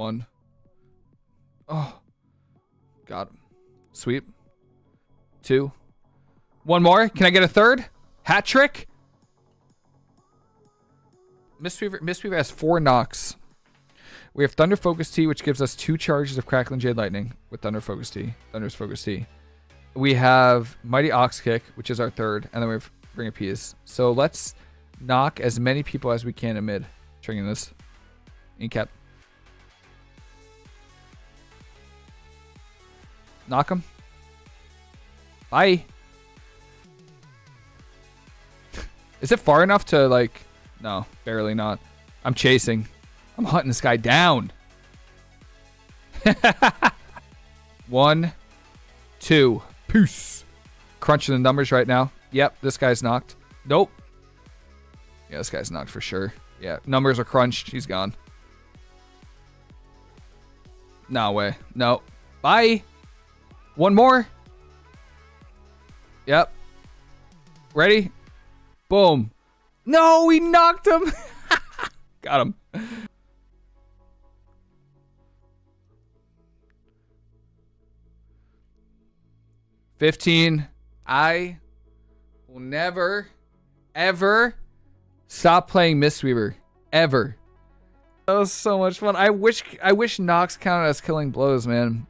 One. Oh. Got him. Sweep. Two. One more. Can I get a third? Hat trick? Mistweaver, Mistweaver has four knocks. We have Thunder Focus Tea, which gives us two charges of Crackling Jade Lightning with Thunder Focus Tea. Thunder's Focus Tea. We have Mighty Ox Kick, which is our third, and then we have Ring of Peace. So let's knock as many people as we can amid. mid. Triggering this. Incap. Knock him. Bye. Is it far enough to like? No, barely not. I'm chasing. I'm hunting this guy down. One, two, peace. Crunching the numbers right now. Yep, this guy's knocked. Nope. Yeah, this guy's knocked for sure. Yeah, numbers are crunched. He's gone. No way. No. Bye. One more. Yep. Ready? Boom. No, we knocked him. Got him. Fifteen. I will never, ever stop playing Mistweaver. Ever. That was so much fun. I wish I wish knocks counted as killing blows, man.